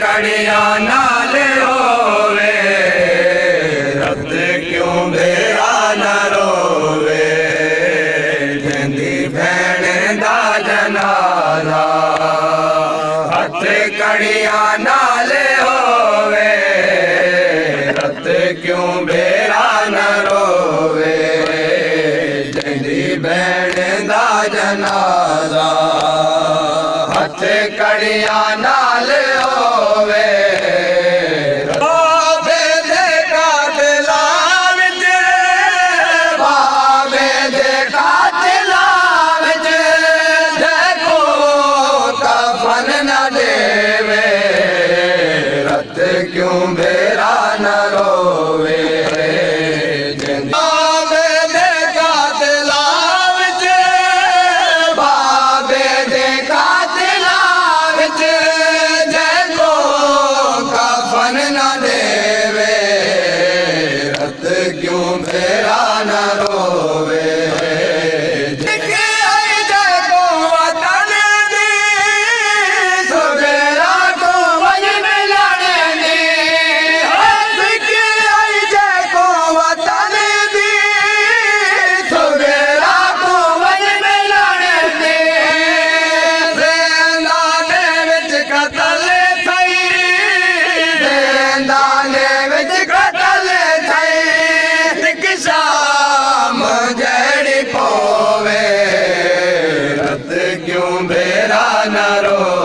ਕੜਿਆ ਨਾਲ ਹੋਵੇ ਰੱਤ ਕਿਉਂ ਬੇਰਾ ਨਾ ਰੋਵੇ? ਜਿੰਦੀ ਭੈਣ ਦਾ ਜਨਾਜ਼ਾ, ਹੱਥ ਕੜਿਆ ਨਾਲ ਹੋਵੇ ਰੱਤ ਕਿਉਂ ਬੇਰਾ ਨਾ ਰੋਵੇ? ਜਿੰਦੀ ਭੈਣ ਦਾ ਜਨਾਜ਼ਾ i narod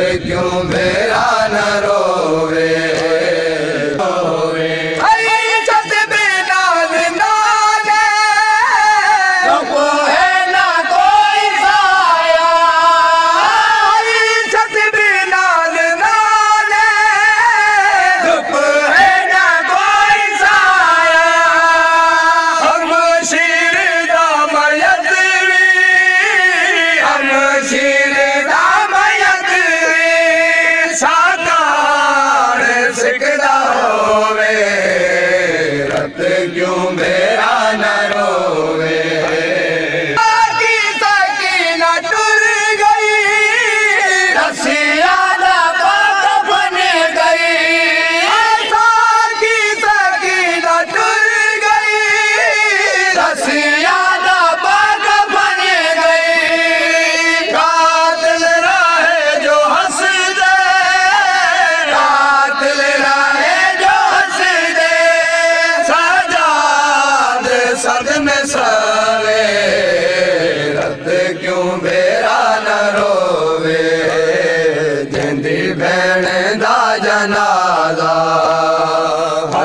Peki o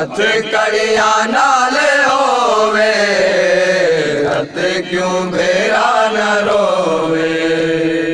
हथ कड़िया नाल होवे हथ क्यों भेरा न रोवे?